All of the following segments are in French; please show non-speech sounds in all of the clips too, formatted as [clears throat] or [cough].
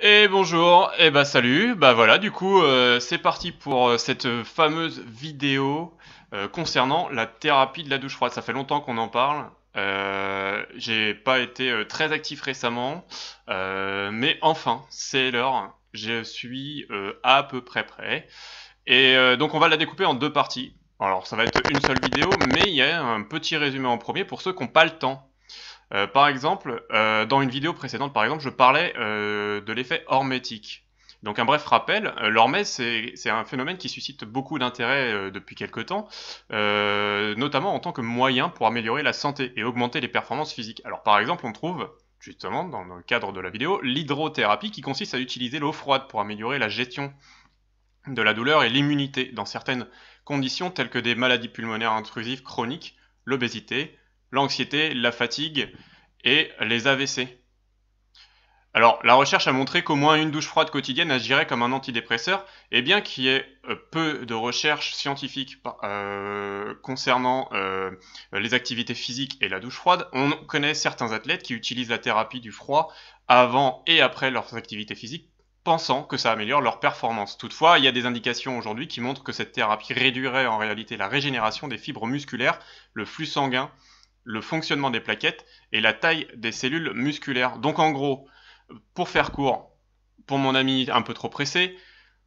Et bonjour, et bah salut, bah voilà, du coup euh, c'est parti pour euh, cette fameuse vidéo euh, concernant la thérapie de la douche froide. Ça fait longtemps qu'on en parle, j'ai pas été très actif récemment, mais enfin c'est l'heure, je suis à peu près prêt. Et donc on va la découper en deux parties. Alors ça va être une seule vidéo, mais il y a un petit résumé en premier pour ceux qui n'ont pas le temps. Euh, par exemple, euh, dans une vidéo précédente, par exemple, je parlais euh, de l'effet hormétique. Donc un bref rappel, l'hormèse c'est un phénomène qui suscite beaucoup d'intérêt depuis quelques temps, notamment en tant que moyen pour améliorer la santé et augmenter les performances physiques. Alors par exemple on trouve, justement dans le cadre de la vidéo, l'hydrothérapie qui consiste à utiliser l'eau froide pour améliorer la gestion de la douleur et l'immunité dans certaines conditions telles que des maladies pulmonaires intrusives chroniques, l'obésité, l'anxiété, la fatigue et les AVC. Alors, la recherche a montré qu'au moins une douche froide quotidienne agirait comme un antidépresseur, et bien qu'il y ait euh, peu de recherches scientifiques euh, concernant euh, les activités physiques et la douche froide, on connaît certains athlètes qui utilisent la thérapie du froid avant et après leurs activités physiques, pensant que ça améliore leur performance. Toutefois, il y a des indications aujourd'hui qui montrent que cette thérapie réduirait en réalité la régénération des fibres musculaires, le flux sanguin le fonctionnement des plaquettes et la taille des cellules musculaires. Donc en gros, pour faire court, pour mon ami un peu trop pressé,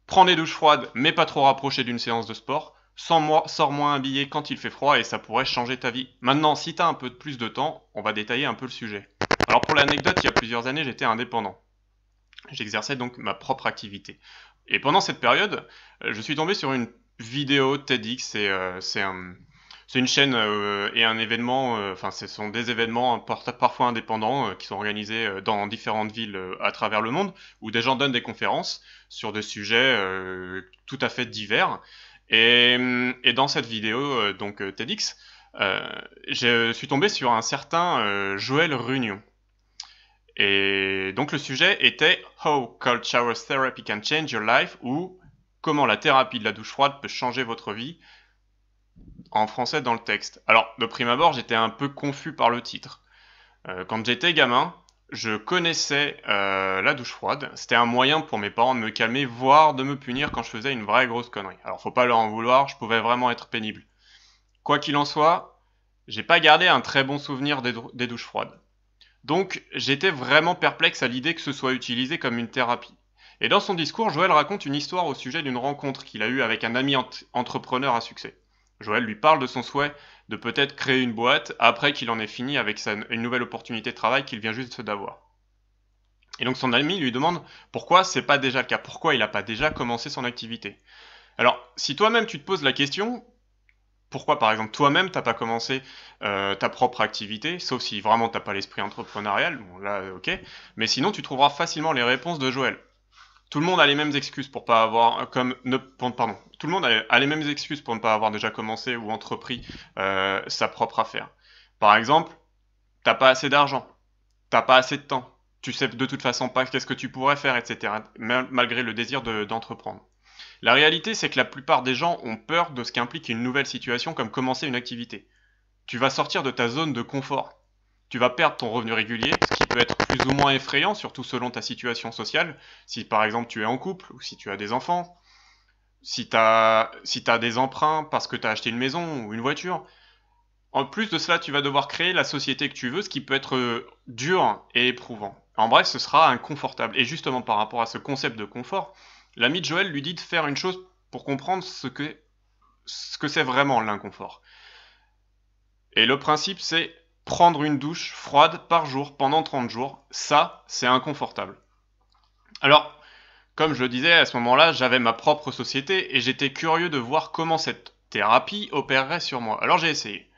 prends des douches froides mais pas trop rapprochées d'une séance de sport, sors moins habillé quand il fait froid et ça pourrait changer ta vie. Maintenant, si tu as un peu plus de temps, on va détailler un peu le sujet. Alors pour l'anecdote, il y a plusieurs années, j'étais indépendant. J'exerçais donc ma propre activité. Et pendant cette période, je suis tombé sur une vidéo TEDx, c'est euh, un c'est une chaîne euh, et un événement, euh, enfin ce sont des événements parfois indépendants euh, qui sont organisés dans différentes villes à travers le monde, où des gens donnent des conférences sur des sujets tout à fait divers. Et, dans cette vidéo, donc TEDx, je suis tombé sur un certain Joël Runion. Et donc le sujet était How Cold Shower Therapy Can Change Your Life ou Comment la thérapie de la douche froide peut changer votre vie en français dans le texte. Alors, de prime abord, j'étais un peu confus par le titre. Euh, quand j'étais gamin, je connaissais euh, la douche froide. C'était un moyen pour mes parents de me calmer, voire de me punir quand je faisais une vraie grosse connerie. Alors, faut pas leur en vouloir, je pouvais vraiment être pénible. Quoi qu'il en soit, j'ai pas gardé un très bon souvenir des, des douches froides. Donc, j'étais vraiment perplexe à l'idée que ce soit utilisé comme une thérapie. Et dans son discours, Joël raconte une histoire au sujet d'une rencontre qu'il a eue avec un ami entrepreneur à succès. Joël lui parle de son souhait de peut-être créer une boîte après qu'il en ait fini avec une nouvelle opportunité de travail qu'il vient juste d'avoir. Et donc son ami lui demande pourquoi c'est pas déjà le cas, pourquoi il n'a pas déjà commencé son activité. Alors, si toi-même tu te poses la question, pourquoi par exemple toi-même t'as pas commencé euh, ta propre activité, sauf si vraiment t'as pas l'esprit entrepreneurial, bon là ok, mais sinon tu trouveras facilement les réponses de Joël. Tout le monde a les mêmes excuses pour ne, pas avoir déjà commencé ou entrepris euh, sa propre affaire. Par exemple, t'as pas assez d'argent, t'as pas assez de temps, tu sais de toute façon pas qu'est-ce que tu pourrais faire, etc. Malgré le désir d'entreprendre. la réalité, c'est que la plupart des gens ont peur de ce qu'implique une nouvelle situation comme commencer une activité. Tu vas sortir de ta zone de confort tu vas perdre ton revenu régulier, peut être plus ou moins effrayant, surtout selon ta situation sociale. Si par exemple tu es en couple ou si tu as des enfants, si tu as, si des emprunts parce que tu as acheté une maison ou une voiture. En plus de cela, tu vas devoir créer la société que tu veux, ce qui peut être euh, dur et éprouvant. En bref, ce sera inconfortable. Et justement par rapport à ce concept de confort, l'ami de Joël lui dit de faire une chose pour comprendre ce que ce que c'est vraiment l'inconfort. Et le principe, c'est prendre une douche froide par jour pendant 30 jours, ça, c'est inconfortable. Alors, comme je le disais, à ce moment-là, j'avais ma propre société et j'étais curieux de voir comment cette thérapie opérerait sur moi. Alors j'ai essayé.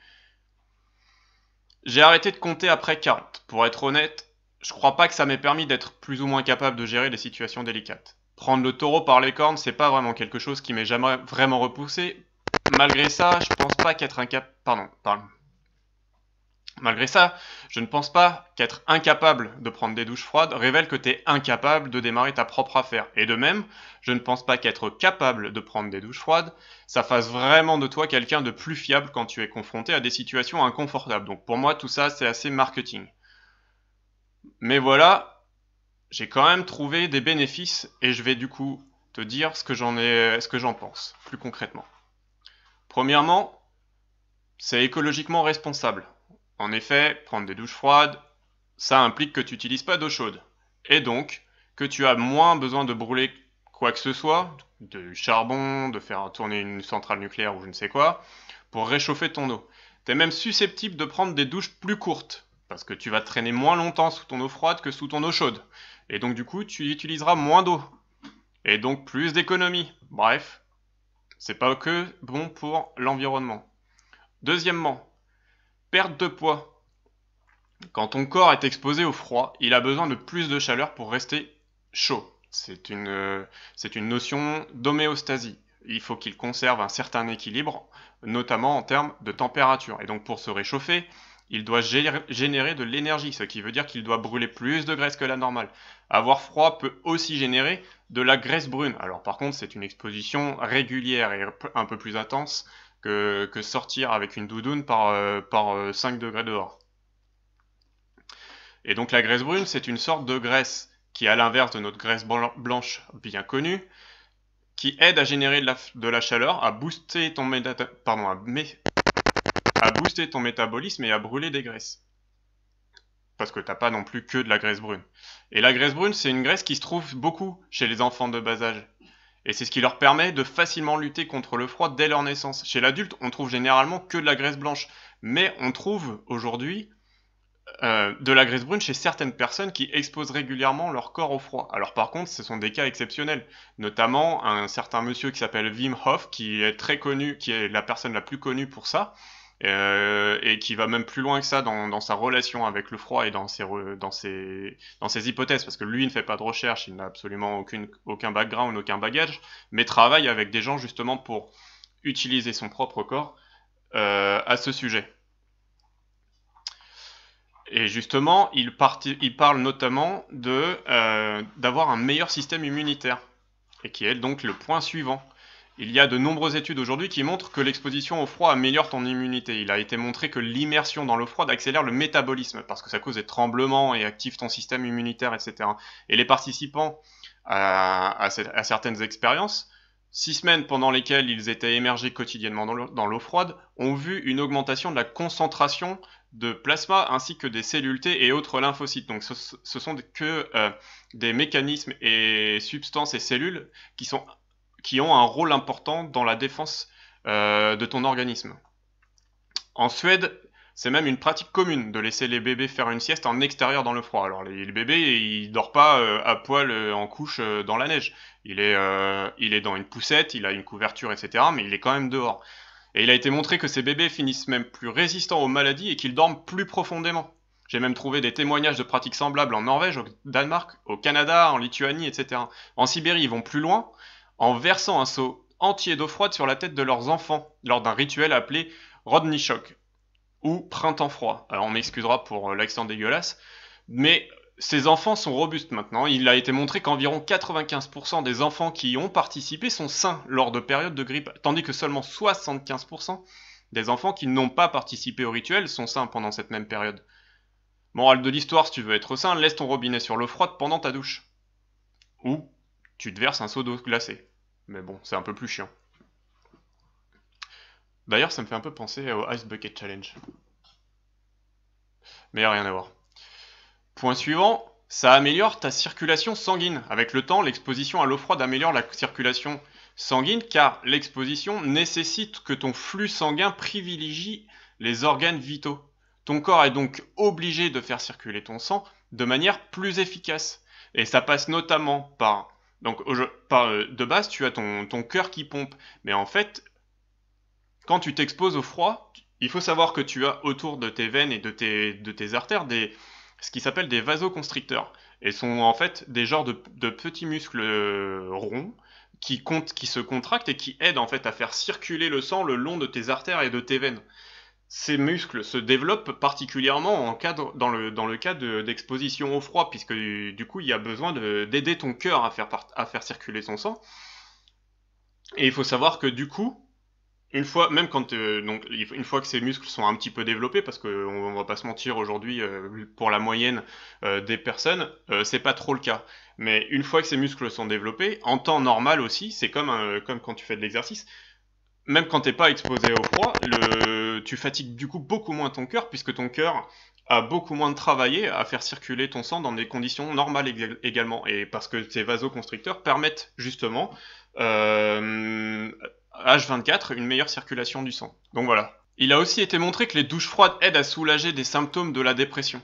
J'ai arrêté de compter après 40. Pour être honnête, je crois pas que ça m'ait permis d'être plus ou moins capable de gérer des situations délicates. Prendre le taureau par les cornes, c'est pas vraiment quelque chose qui m'ait jamais vraiment repoussé. Malgré ça, je pense pas qu'être incapable. Pardon, pardon. Malgré ça, je ne pense pas qu'être incapable de prendre des douches froides révèle que tu es incapable de démarrer ta propre affaire. Et de même, je ne pense pas qu'être capable de prendre des douches froides, ça fasse vraiment de toi quelqu'un de plus fiable quand tu es confronté à des situations inconfortables. Donc pour moi, tout ça, c'est assez marketing. Mais voilà, j'ai quand même trouvé des bénéfices et je vais du coup te dire ce que j'en ai, ce que j'en pense plus concrètement. Premièrement, c'est écologiquement responsable. En effet, prendre des douches froides, ça implique que tu n'utilises pas d'eau chaude. Et donc, que tu as moins besoin de brûler quoi que ce soit, de charbon, de faire tourner une centrale nucléaire ou je ne sais quoi, pour réchauffer ton eau. Tu es même susceptible de prendre des douches plus courtes, parce que tu vas traîner moins longtemps sous ton eau froide que sous ton eau chaude. Et donc du coup, tu utiliseras moins d'eau. Et donc plus d'économie. Bref, c'est pas que bon pour l'environnement. Deuxièmement, perte de poids. Quand ton corps est exposé au froid, il a besoin de plus de chaleur pour rester chaud. C'est une, c'est une notion d'homéostasie. Il faut qu'il conserve un certain équilibre, notamment en termes de température. Et donc pour se réchauffer, il doit générer de l'énergie, ce qui veut dire qu'il doit brûler plus de graisse que la normale. Avoir froid peut aussi générer de la graisse brune. Alors par contre, c'est une exposition régulière et un peu plus intense que, sortir avec une doudoune par, euh, par 5 euh, degrés dehors. Et donc la graisse brune, c'est une sorte de graisse qui, à l'inverse de notre graisse blanche bien connue, qui aide à générer de la, chaleur, à booster ton à, booster ton métabolisme et à brûler des graisses. Parce que t'as pas non plus que de la graisse brune. Et la graisse brune, c'est une graisse qui se trouve beaucoup chez les enfants de bas âge. Et c'est ce qui leur permet de facilement lutter contre le froid dès leur naissance. Chez l'adulte, on trouve généralement que de la graisse blanche. Mais on trouve aujourd'hui euh, de la graisse brune chez certaines personnes qui exposent régulièrement leur corps au froid. Alors par contre, ce sont des cas exceptionnels, notamment un certain monsieur qui s'appelle Wim Hof, qui est très connu, qui est la personne la plus connue pour ça, euh, et qui va même plus loin que ça dans, sa relation avec le froid et dans ses, hypothèses, parce que lui ne fait pas de recherche, il n'a absolument aucun background, aucun bagage, mais travaille avec des gens justement pour utiliser son propre corps euh, à ce sujet. Et justement, il, il parle notamment euh, d'avoir un meilleur système immunitaire, et qui est donc le point suivant. Il y a de nombreuses études aujourd'hui qui montrent que l'exposition au froid améliore ton immunité. Il a été montré que l'immersion dans l'eau froide accélère le métabolisme, parce que ça cause des tremblements et active ton système immunitaire, etc. Et les participants à, certaines expériences, six semaines pendant lesquelles ils étaient émergés quotidiennement dans l'eau froide, ont vu une augmentation de la concentration de plasma ainsi que des cellules T et autres lymphocytes. Donc ce, sont que euh, des mécanismes et substances et cellules qui, sont, qui ont un rôle important dans la défense euh, de ton organisme. En Suède, c'est même une pratique commune de laisser les bébés faire une sieste en extérieur dans le froid. Alors les, bébés, ils dort pas euh, à poil en couche dans la neige. Il est, il est dans une poussette, il a une couverture, etc. Mais il est quand même dehors. Et il a été montré que ces bébés finissent même plus résistants aux maladies et qu'ils dorment plus profondément. J'ai même trouvé des témoignages de pratiques semblables en Norvège, au Danemark, au Canada, en Lituanie, etc. En Sibérie, ils vont plus loin en versant un seau entier d'eau froide sur la tête de leurs enfants lors d'un rituel appelé Rodnichok ou printemps froid. Alors on m'excusera pour euh, l'accent dégueulasse, mais ces enfants sont robustes maintenant. Il a été montré qu'environ 95% des enfants qui y ont participé sont sains lors de périodes de grippe, tandis que seulement 75% des enfants qui n'ont pas participé au rituel sont sains pendant cette même période. Morale de l'histoire, si tu veux être sain, laisse ton robinet sur l'eau froide pendant ta douche. Ou tu te verses un seau d'eau glacée. Mais bon, c'est un peu plus chiant. D'ailleurs, ça me fait un peu penser au Ice Bucket Challenge. Mais rien à voir. Point suivant, ça améliore ta circulation sanguine. Avec le temps, l'exposition à l'eau froide améliore la circulation sanguine car l'exposition nécessite que ton flux sanguin privilégie les organes vitaux. Ton corps est donc obligé de faire circuler ton sang de manière plus efficace. Et ça passe notamment par... Donc euh, de base, tu as ton, cœur qui pompe. Mais en fait, quand tu t'exposes au froid, il faut savoir que tu as autour de tes veines et de tes, de tes artères des, ce qui s'appelle des vasoconstricteurs. Et sont en fait des genres de, petits muscles euh, ronds qui, qui se contractent et qui aident en fait à faire circuler le sang le long de tes artères et de tes veines. Ces muscles se développent particulièrement en cas dans, le, dans le cas d'exposition au froid, puisque du coup il y a besoin d'aider ton cœur à faire, à faire circuler son sang. Et il faut savoir que du coup, une fois, même quand euh, donc une fois que ces muscles sont un petit peu développés, parce qu'on on va pas se mentir aujourd'hui, euh, pour la moyenne euh, des personnes, c'est pas trop le cas. Mais une fois que ces muscles sont développés, en temps normal aussi, c'est comme comme quand tu fais de l'exercice. Même quand t'es pas exposé au froid, tu fatigues du coup beaucoup moins ton cœur, puisque ton cœur a beaucoup moins de travailler à faire circuler ton sang dans des conditions normales également, et parce que tes vasoconstricteurs permettent justement H24 une meilleure circulation du sang. Donc voilà. Il a aussi été montré que les douches froides aident à soulager des symptômes de la dépression.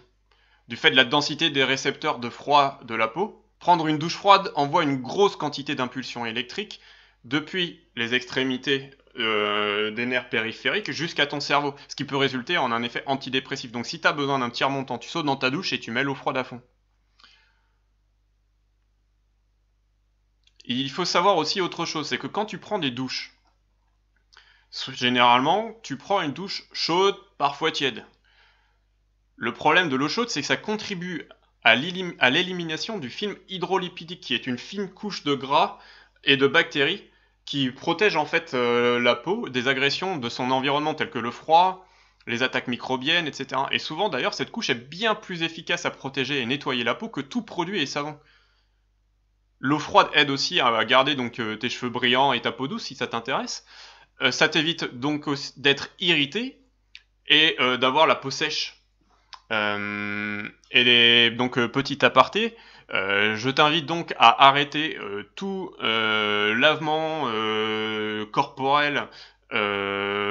Du fait de la densité des récepteurs de froid de la peau, prendre une douche froide envoie une grosse quantité d'impulsions électriques depuis les extrémités euh, des nerfs périphériques jusqu'à ton cerveau, ce qui peut résulter en un effet antidépressif. Donc si tu as besoin d'un petit remontant, tu sautes dans ta douche et tu mets l'eau froide à fond. il faut savoir aussi autre chose, c'est que quand tu prends des douches, Généralement, tu prends une douche chaude, parfois tiède. Le problème de l'eau chaude, c'est que ça contribue à l'élimination du film hydrolipidique, qui est une fine couche de gras et de bactéries qui protège en fait euh, la peau des agressions de son environnement, telles que le froid, les attaques microbiennes, etc. Et souvent d'ailleurs, cette couche est bien plus efficace à protéger et nettoyer la peau que tout produit et savon. L'eau froide aide aussi à garder donc euh, tes cheveux brillants et ta peau douce si ça t'intéresse. Euh, ça t'évite donc d'être irrité et d'avoir la peau sèche. Et donc petit aparté, je t'invite donc à arrêter tout lavement corporel,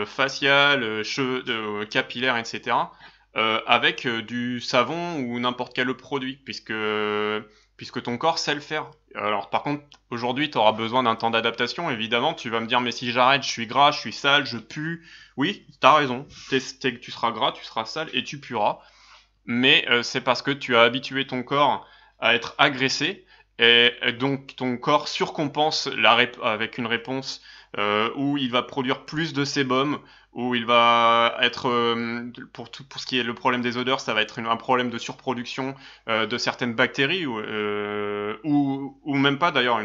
facial, cheveux, capillaire, etc. avec du savon ou n'importe quel produit, puisque puisque ton corps sait le faire. Alors par contre, aujourd'hui, tu auras besoin d'un temps d'adaptation, évidemment. Tu vas me dire, mais si j'arrête, je suis gras, je suis sale, je pue. Oui, tu as raison. tu seras gras, tu seras sale et tu pueras. Mais euh, c'est parce que tu as habitué ton corps à être agressé. Et, donc ton corps surcompense avec une réponse euh, où il va produire plus de sébum, où il va être, euh, pour, tout, pour ce qui est le problème des odeurs, ça va être un problème de surproduction euh, de certaines bactéries, ou, ou, ou, même pas d'ailleurs.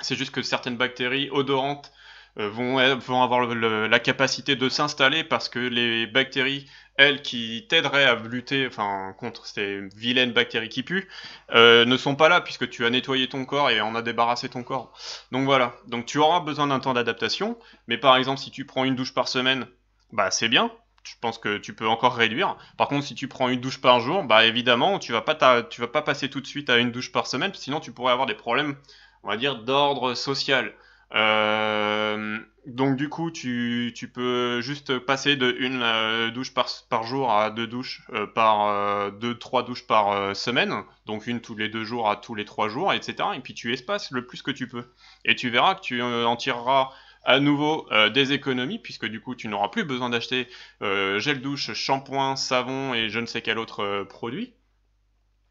C'est juste que certaines bactéries odorantes vont, vont avoir la capacité de s'installer parce que les bactéries elles qui t'aideraient à lutter enfin, contre ces vilaines bactéries qui puent, euh, ne sont pas là puisque tu as nettoyé ton corps et on a débarrassé ton corps. Donc voilà, donc tu auras besoin d'un temps d'adaptation, mais par exemple si tu prends une douche par semaine, bah c'est bien, je pense que tu peux encore réduire. Par contre, si tu prends une douche par jour, bah évidemment, tu vas pas tu vas pas passer tout de suite à une douche par semaine, sinon tu pourrais avoir des problèmes, on va dire, d'ordre social. Euh, donc du coup, tu, peux juste passer de une euh, douche par, par, jour à deux douches euh, par deux trois douches par semaine, donc une tous les deux jours à tous les trois jours, etc. Et puis tu espaces le plus que tu peux. Et tu verras que tu en tireras à nouveau des économies, puisque du coup tu n'auras plus besoin d'acheter gel douche, shampoing, savon et je ne sais quel autre produit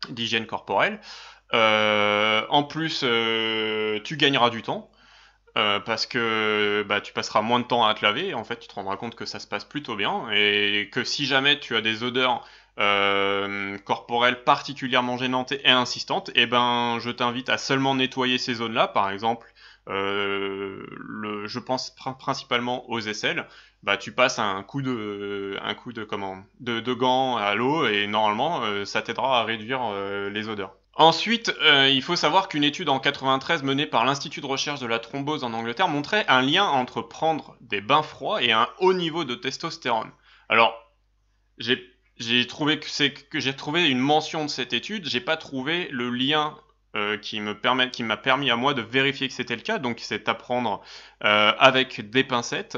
d'hygiène corporelle. en plus, tu gagneras du temps euh, parce que bah, tu passeras moins de temps à te laver, en fait tu te rendras compte que ça se passe plutôt bien, et que si jamais tu as des odeurs euh, corporelles particulièrement gênantes et insistantes, et eh ben je t'invite à seulement nettoyer ces zones-là, par exemple, euh, je pense principalement aux aisselles, bah tu passes un coup de, un coup de comment, de gants à l'eau, et normalement ça t'aidera à réduire les odeurs. Ensuite, euh, il faut savoir qu'une étude en 93 menée par l'Institut de recherche de la thrombose en Angleterre montrait un lien entre prendre des bains froids et un haut niveau de testostérone. Alors, j'ai trouvé que j'ai trouvé une mention de cette étude, j'ai pas trouvé le lien euh, qui me permet, qui m'a permis à moi de vérifier que c'était le cas. Donc, c'est à prendre euh, avec des pincettes.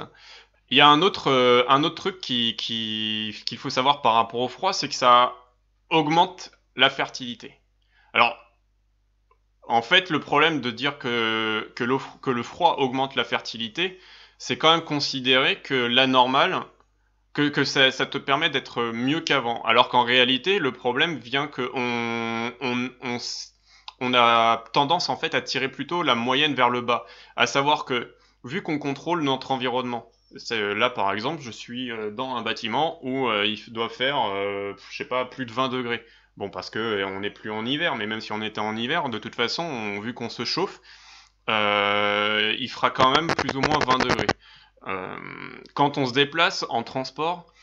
Il y a un autre, truc qu'il qui, qu'il faut savoir par rapport au froid, c'est que ça augmente la fertilité. Alors, en fait, le problème de dire que, le froid augmente la fertilité, c'est quand même considérer que la normale, que, que ça, te permet d'être mieux qu'avant. Alors qu'en réalité, le problème vient que on, a tendance en fait à tirer plutôt la moyenne vers le bas. À savoir que, vu qu'on contrôle notre environnement, là par exemple, je suis euh, dans un bâtiment où euh, il doit faire, euh, je sais pas, plus de 20 degrés. Bon, parce que on n'est plus en hiver, mais même si on était en hiver, de toute façon, vu qu'on se chauffe, euh, il fera quand même plus ou moins 20 degrés. Euh, quand on se déplace en transport,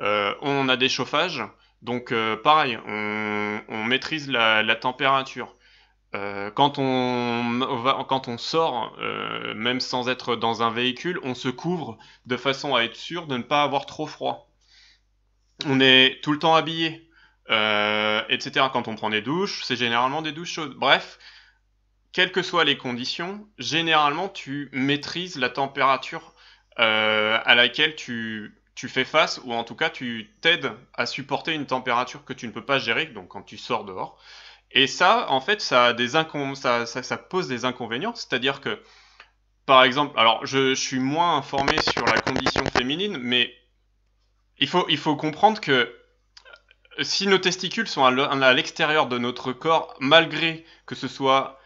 euh, on a des chauffages, donc pareil, on, maîtrise la, température. quand on sort, même sans être dans un véhicule, on se couvre de façon à être sûr de ne pas avoir trop froid. On est tout le temps habillé, etc. Quand on prend des douches, c'est généralement des douches chaudes. Bref, quelles que soient les conditions, généralement tu maîtrises la température euh, à laquelle tu, fais face, ou en tout cas tu t'aides à supporter une température que tu ne peux pas gérer, donc quand tu sors dehors. Et ça, en fait, ça, a des ça, ça, pose des inconvénients, c'est-à-dire que, par exemple, alors je, suis moins informé sur la condition féminine, mais il faut, il faut comprendre que si nos testicules sont à l'extérieur de notre corps, malgré que ce soit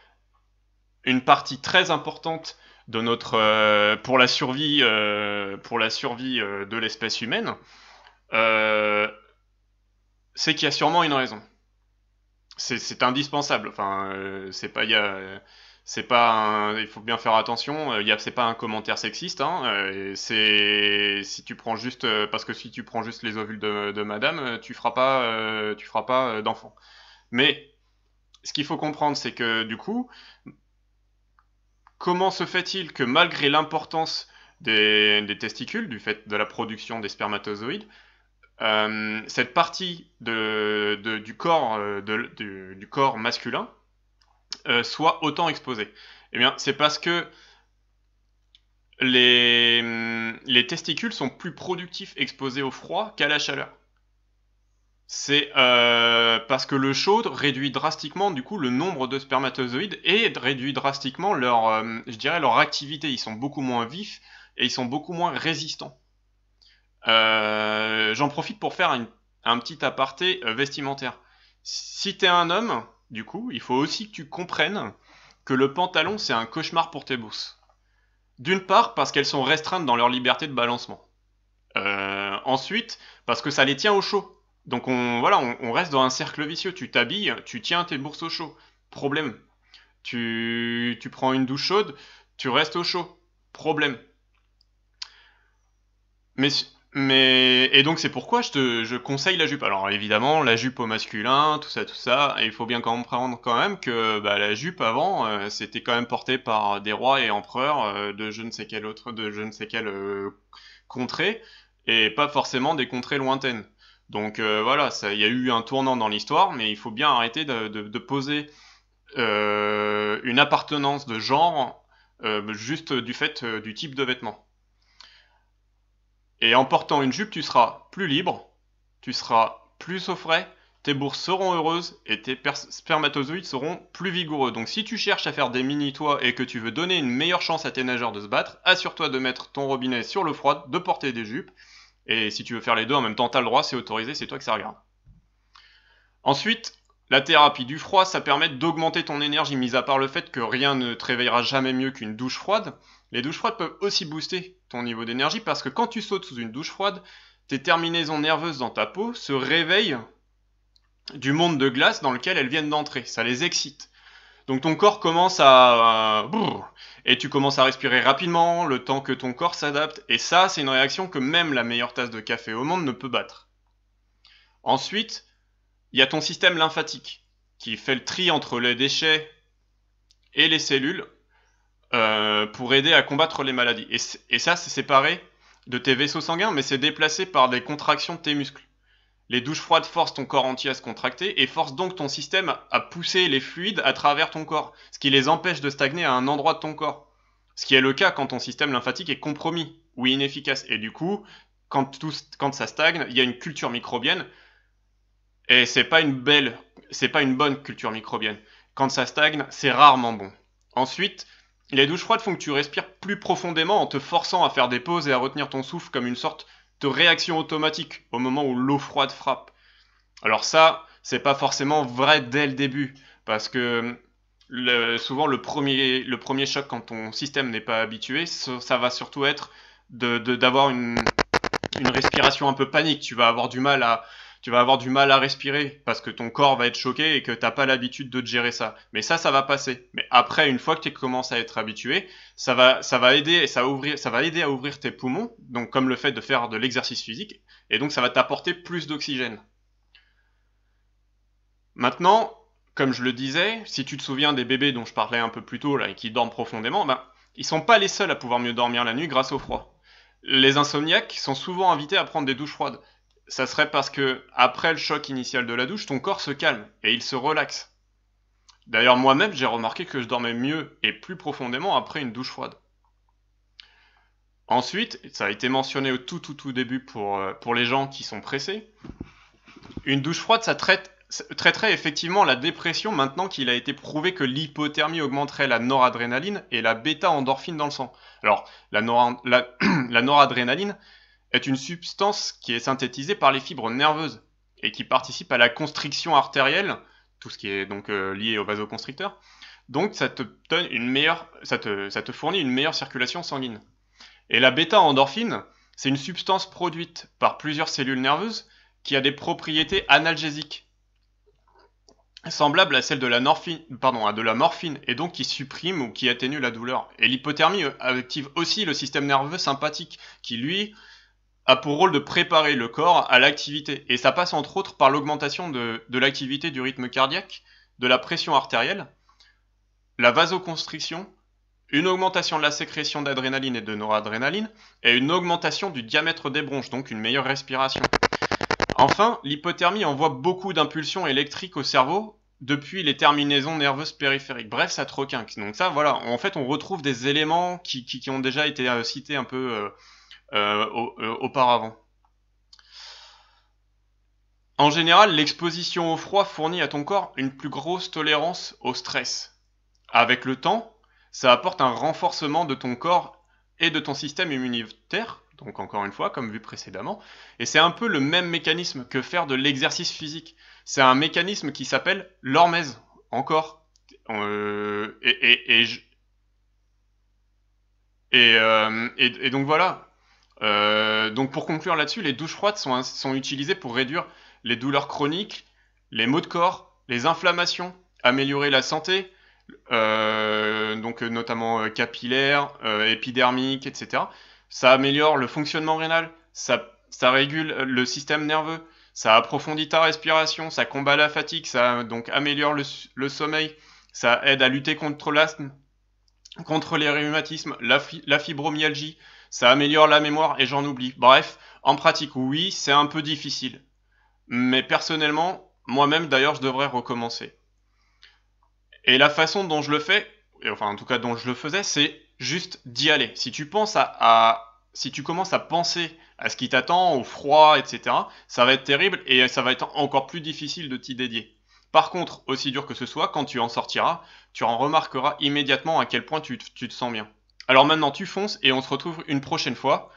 une partie très importante euh, pour la survie euh, euh, de l'espèce humaine, c'est qu'il y a sûrement une raison. C'est indispensable. Enfin, c'est pas c'est pas il faut bien faire attention. Il c'est pas un commentaire sexiste. Hein, c'est si tu prends juste parce que si tu prends juste les ovules de, de Madame, tu feras pas tu feras pas d'enfant. Mais ce qu'il faut comprendre, c'est que du coup, Comment se fait-il que malgré l'importance des, testicules, du fait de la production des spermatozoïdes, euh, cette partie du, corps, euh, du, corps masculin euh, soit autant exposée Eh bien, c'est parce que les testicules sont plus productifs exposés au froid qu'à la chaleur. C'est euh, parce que le chaud réduit drastiquement du coup le nombre de spermatozoïdes et réduit drastiquement leur, euh, je dirais leur activité. Ils sont beaucoup moins vifs et ils sont beaucoup moins résistants. J'en profite pour faire un petit aparté vestimentaire. Si t'es un homme, du coup, il faut aussi que tu comprennes que le pantalon c'est un cauchemar pour tes bousses. D'une part parce qu'elles sont restreintes dans leur liberté de balancement. ensuite parce que ça les tient au chaud. Donc on, voilà, on, reste dans un cercle vicieux. Tu t'habilles, tu tiens tes bourses au chaud. Problème. Tu, tu prends une douche chaude, tu restes au chaud. Problème. Mais, mais et donc c'est pourquoi je te je conseille la jupe. Alors évidemment la jupe au masculin, tout ça, tout ça. Il faut bien comprendre quand même que bah, la jupe avant euh, c'était quand même porté par des rois et empereurs euh, de je ne sais quelle autre, de je ne sais quelle euh, contrée et pas forcément des contrées lointaines. Donc voilà, il y a eu un tournant dans l'histoire, mais il faut bien arrêter de, poser une appartenance de genre juste du fait du type de vêtement. Et en portant une jupe, tu seras plus libre, tu seras plus au frais, tes bourses seront heureuses et tes spermatozoïdes seront plus vigoureux. Donc si tu cherches à faire des mini-toits et que tu veux donner une meilleure chance à tes nageurs de se battre, assure-toi de mettre ton robinet sur le froid, de porter des jupes et si tu veux faire les deux en même temps, t'as le droit, c'est autorisé, c'est toi que ça regarde. Ensuite, la thérapie du froid, ça permet d'augmenter ton énergie, mis à part le fait que rien ne te réveillera jamais mieux qu'une douche froide. Les douches froides peuvent aussi booster ton niveau d'énergie parce que quand tu sautes sous une douche froide, tes terminaisons nerveuses dans ta peau se réveillent du monde de glace dans lequel elles viennent d'entrer. Ça les excite. Donc ton corps commence à... et tu commences à respirer rapidement, le temps que ton corps s'adapte. Et ça, c'est une réaction que même la meilleure tasse de café au monde ne peut battre. Ensuite, il y a ton système lymphatique, qui fait le tri entre les déchets et les cellules euh, pour aider à combattre les maladies. Et, ça, c'est séparé de tes vaisseaux sanguins, mais c'est déplacé par des contractions de tes muscles. Les douches froides forcent ton corps entier à se contracter et forcent donc ton système à pousser les fluides à travers ton corps, ce qui les empêche de stagner à un endroit de ton corps. Ce qui est le cas quand ton système lymphatique est compromis ou inefficace. Et du coup, quand, quand ça stagne, il y a une culture microbienne. Et c'est pas une belle, c'est pas une bonne culture microbienne. Quand ça stagne, c'est rarement bon. Ensuite, les douches froides font que tu respires plus profondément en te forçant à faire des pauses et à retenir ton souffle comme une sorte de réaction automatique au moment où l'eau froide frappe. Alors ça, c'est pas forcément vrai dès le début, parce que souvent le premier, choc quand ton système n'est pas habitué, ça, va surtout être d'avoir une respiration un peu panique. Tu vas avoir du mal à, tu vas avoir du mal à respirer parce que ton corps va être choqué et que t'as pas l'habitude de gérer ça. Mais ça, ça va passer. Mais après, une fois que tu commences à être habitué, ça va, ça va aider, à ouvrir tes poumons. Donc, comme le fait de faire de l'exercice physique. Et donc, ça va t'apporter plus d'oxygène. Maintenant, comme je le disais, si tu te souviens des bébés dont je parlais un peu plus tôt et qui dorment profondément, ben, ils sont pas les seuls à pouvoir mieux dormir la nuit grâce au froid. Les insomniaques sont souvent invités à prendre des douches froides. Ça serait parce que, après le choc initial de la douche, ton corps se calme et il se relaxe. D'ailleurs, moi-même, j'ai remarqué que je dormais mieux et plus profondément après une douche froide. Ensuite, ça a été mentionné au tout tout tout début pour, euh, pour les gens qui sont pressés, une douche froide, ça traite traiterait effectivement la dépression maintenant qu'il a été prouvé que l'hypothermie augmenterait la noradrénaline et la bêta-endorphine dans le sang. Alors, la, [clears throat] noradrénaline est une substance qui est synthétisée par les fibres nerveuses et qui participe à la constriction artérielle, tout ce qui est donc euh, lié au vasoconstricteur. Donc, ça te, donne une meilleure, ça te fournit une meilleure circulation sanguine. Et la bêta-endorphine, c'est une substance produite par plusieurs cellules nerveuses qui a des propriétés analgésiques semblable à celle de la, pardon, de la morphine, et donc qui supprime ou qui atténue la douleur. Et l'hypothermie euh, active aussi le système nerveux sympathique, qui lui a pour rôle de préparer le corps à l'activité. Et ça passe entre autres par l'augmentation de, l'activité du rythme cardiaque, de la pression artérielle, la vasoconstriction, une augmentation de la sécrétion d'adrénaline et de noradrénaline, et une augmentation du diamètre des bronches, donc une meilleure respiration. Enfin, l'hypothermie envoie beaucoup d'impulsions électriques au cerveau depuis les terminaisons nerveuses périphériques. Bref, ça troquinque. Donc ça, voilà, en fait, on retrouve des éléments qui, ont déjà été euh, cités un peu euh, auparavant. En général, l'exposition au froid fournit à ton corps une plus grosse tolérance au stress. Avec le temps, ça apporte un renforcement de ton corps et de ton système immunitaire donc encore une fois, comme vu précédemment. Et c'est un peu le même mécanisme que faire de l'exercice physique. C'est un mécanisme qui s'appelle l'hormèse, encore. Euh, euh, et, donc voilà. Euh, donc pour conclure là-dessus, les douches froides sont, sont utilisées pour réduire les douleurs chroniques, les maux de corps, les inflammations, améliorer la santé, donc notamment capillaire, épidermique, etc. Ça améliore le fonctionnement rénal, ça, régule le système nerveux, ça approfondit ta respiration, ça combat la fatigue, ça donc améliore le, sommeil, ça aide à lutter contre l'asthme, contre les rhumatismes, la, fibromyalgie, ça améliore la mémoire et j'en oublie. Bref, en pratique, oui, c'est un peu difficile. Mais personnellement, moi-même d'ailleurs, je devrais recommencer. Et la façon dont je le fais, enfin en tout cas dont je le faisais, c'est juste d'y aller. Si tu penses à, si tu commences à penser à ce qui t'attend, au froid, etc., ça va être terrible et ça va être encore plus difficile de t'y dédier. Par contre, aussi dur que ce soit, quand tu en sortiras, tu en remarqueras immédiatement à quel point tu, tu te sens bien. Alors maintenant, tu fonces et on se retrouve une prochaine fois